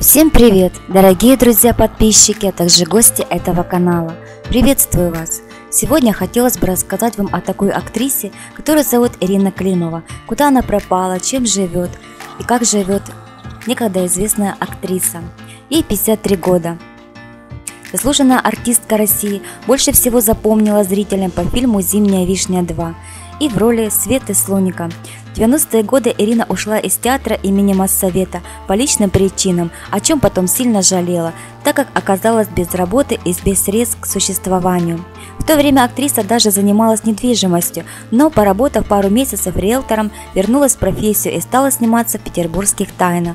Всем привет, дорогие друзья-подписчики, а также гости этого канала. Приветствую вас! Сегодня хотелось бы рассказать вам о такой актрисе, которую зовут Ирина Климова, куда она пропала, чем живет и как живет некогда известная актриса. Ей 53 года. Заслуженная артистка России больше всего запомнила зрителям по фильму «Зимняя вишня 2» и в роли Светы Слоника. В 90-е годы Ирина ушла из театра имени Моссовета по личным причинам, о чем потом сильно жалела, так как оказалась без работы и без средств к существованию. В то время актриса даже занималась недвижимостью, но, поработав пару месяцев риэлтором, вернулась в профессию и стала сниматься в петербургских тайнах.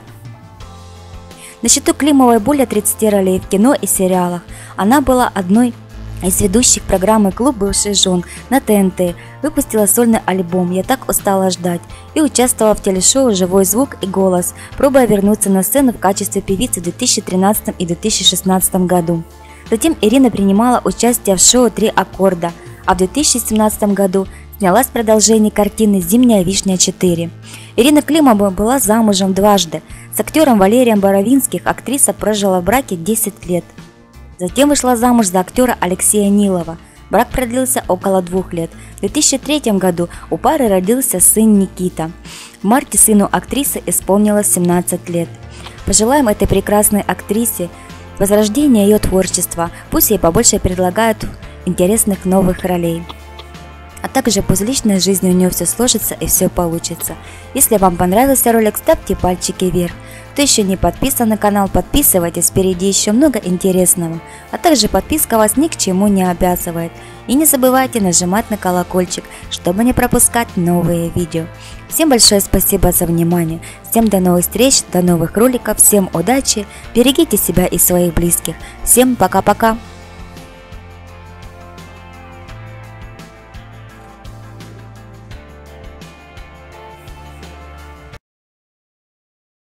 На счету Климовой более 30 ролей в кино и сериалах. Она была одной из ведущих программы «Клуб бывших жен» на ТНТ, выпустила сольный альбом «Я так устала ждать» и участвовала в телешоу «Живой звук и голос», пробуя вернуться на сцену в качестве певицы в 2013 и 2016 году. Затем Ирина принимала участие в шоу «Три аккорда», а в 2017 году снялась в продолжении картины «Зимняя вишня 4». Ирина Климова была замужем дважды. С актером Валерием Боровинских актриса прожила в браке 10 лет – Затем вышла замуж за актера Алексея Нилова. Брак продлился около двух лет. В 2003 году у пары родился сын Никита. В марте сыну актрисы исполнилось 17 лет. Пожелаем этой прекрасной актрисе возрождения ее творчества, пусть ей побольше предлагают интересных новых ролей. А также пусть личной жизни у нее все сложится и все получится. Если вам понравился ролик, ставьте пальчики вверх. Кто еще не подписан на канал, подписывайтесь, впереди еще много интересного. А также подписка вас ни к чему не обязывает. И не забывайте нажимать на колокольчик, чтобы не пропускать новые видео. Всем большое спасибо за внимание. Всем до новых встреч, до новых роликов, всем удачи, берегите себя и своих близких. Всем пока-пока.